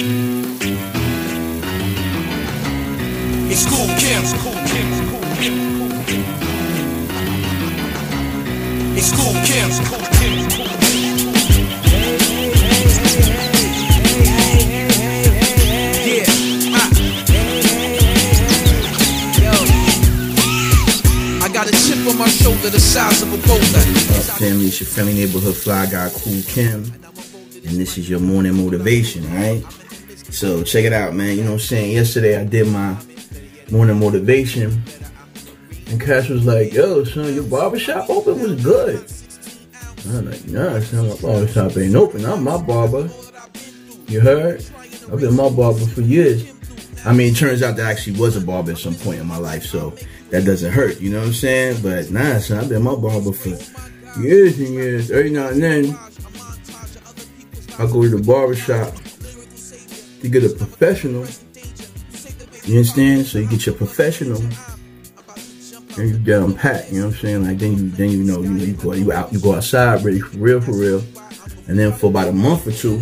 It's cool, Kim. It's cool, Kim. It's cool, Kim. It's cool, Kim. It's cool, Kim. It's cool, Kim. got a chip on my shoulder the size of a boulder. Up, family, it's your friendly neighborhood fly guy, Kool Kim, and this is your morning motivation, right? So check it out, man. You know what I'm saying? Yesterday I did my morning motivation, and Cash was like, "Yo, son, your barbershop open was good." I'm like, "Nah, son, my barbershop ain't open. I'm my barber. You heard? I've been my barber for years." I mean, it turns out that I actually was a barber at some point in my life, so that doesn't hurt. You know what I'm saying? But nah, son, I've been my barber for years and years. Every now and then, I go to the barber to get a professional. You understand? So you get your professional, and you down pat. You know what I'm saying? Like then you then you know you you go you out you go outside ready for real for real, and then for about a month or two,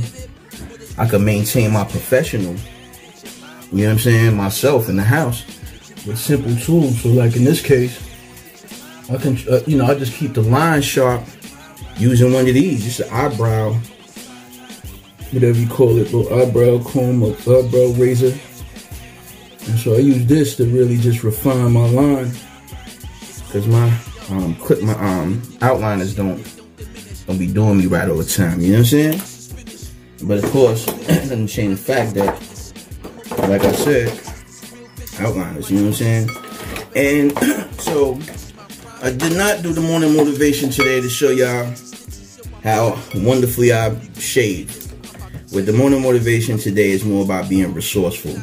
I can maintain my professional. You know what I'm saying? Myself in the house with simple tools. So like in this case, I can uh, you know I just keep the line sharp using one of these, just an eyebrow whatever you call it, little eyebrow comb or eyebrow razor. And so I use this to really just refine my line, cause my um, clip, my um, outliners don't don't be doing me right all the time. You know what I'm saying? But of course, doesn't change the fact that, like I said, outliners. You know what I'm saying? And so I did not do the morning motivation today to show y'all how wonderfully I shave. With the morning motivation today is more about being resourceful.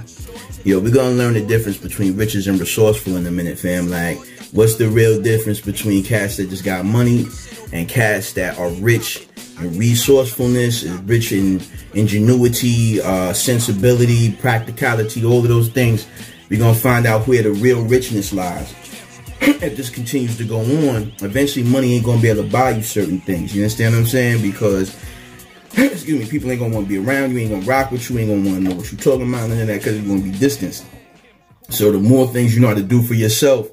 Yo, we're gonna learn the difference between riches and resourceful in a minute, fam. Like, what's the real difference between cats that just got money and cats that are rich in resourcefulness, rich in ingenuity, uh, sensibility, practicality, all of those things. We're gonna find out where the real richness lies. if this continues to go on, eventually money ain't gonna be able to buy you certain things. You understand what I'm saying? Because excuse me, people ain't gonna want to be around you, ain't gonna rock with you, ain't gonna want to know what you're talking about, of that, because you're gonna be distanced. So the more things you know how to do for yourself,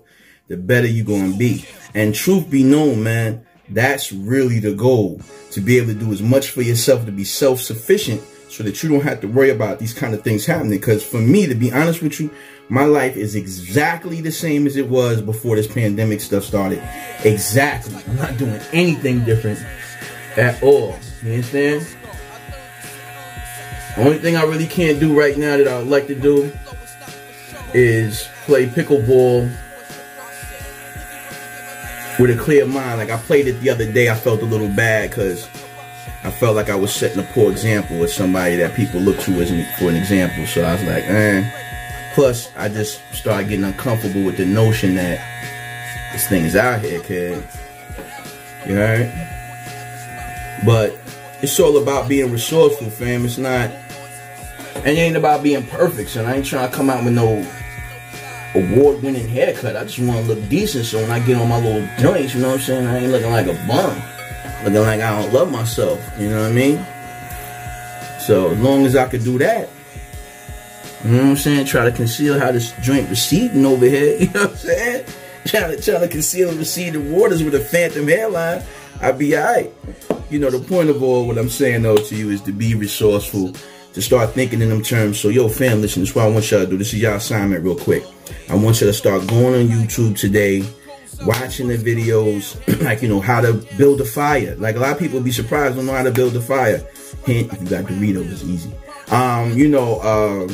the better you're gonna be. And truth be known, man, that's really the goal to be able to do as much for yourself to be self-sufficient, so that you don't have to worry about these kind of things happening. Because for me, to be honest with you, my life is exactly the same as it was before this pandemic stuff started. Exactly. I'm not doing anything different at all. You understand? Only thing I really can't do right now that I would like to do is play pickleball with a clear mind. Like I played it the other day, I felt a little bad because I felt like I was setting a poor example with somebody that people look to as an, for an example. So I was like, eh. Plus, I just started getting uncomfortable with the notion that this thing is out here, kid. You heard? But it's all about being resourceful, fam. It's not, and it ain't about being perfect, son. I ain't trying to come out with no award-winning haircut. I just want to look decent, so when I get on my little joints, you know what I'm saying, I ain't looking like a bum. Looking like I don't love myself, you know what I mean? So as long as I could do that, you know what I'm saying? Try to conceal how this joint receding over here, you know what I'm saying? Trying to, trying to conceal and recede the waters with a phantom hairline, I'd be alright you know, the point of all what I'm saying though to you is to be resourceful, to start thinking in them terms. So, yo, fam, listen, this is what I want y'all to do. This is y'all assignment real quick. I want you to start going on YouTube today, watching the videos, like, you know, how to build a fire. Like, a lot of people be surprised don't know how to build a fire. Hint, if you got Doritos, it's easy. Um, you know, uh,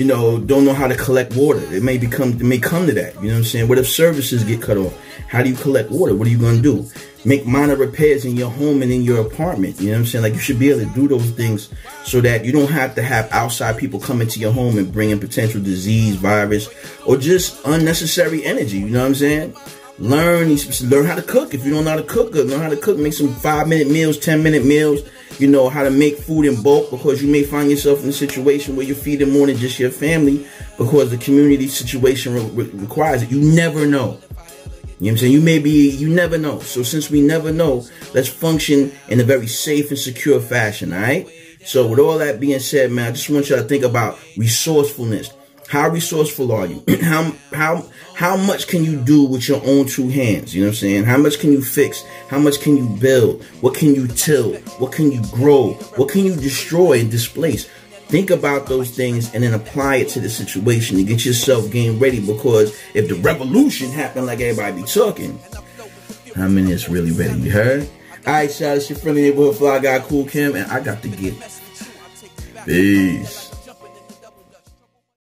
you know, don't know how to collect water. It may become, it may come to that. You know what I'm saying? What if services get cut off? How do you collect water? What are you going to do? Make minor repairs in your home and in your apartment. You know what I'm saying? Like you should be able to do those things so that you don't have to have outside people come into your home and bring in potential disease, virus, or just unnecessary energy. You know what I'm saying? Learn, learn how to cook. If you don't know how to cook, learn how to cook. Make some five minute meals, 10 minute meals. You know how to make food in bulk because you may find yourself in a situation where you're feeding more than just your family because the community situation re requires it. You never know. You know what I'm saying? You may be, you never know. So since we never know, let's function in a very safe and secure fashion, all right? So with all that being said, man, I just want you to think about resourcefulness. How resourceful are you? how how how much can you do with your own two hands? You know what I'm saying? How much can you fix? How much can you build? What can you till? What can you grow? What can you destroy and displace? Think about those things and then apply it to the situation to get yourself game ready because if the revolution happened like everybody be talking, how many is really ready? You heard? Alright, shout out to your friendly neighborhood fly guy, Kool Kim, and I got to get. Peace.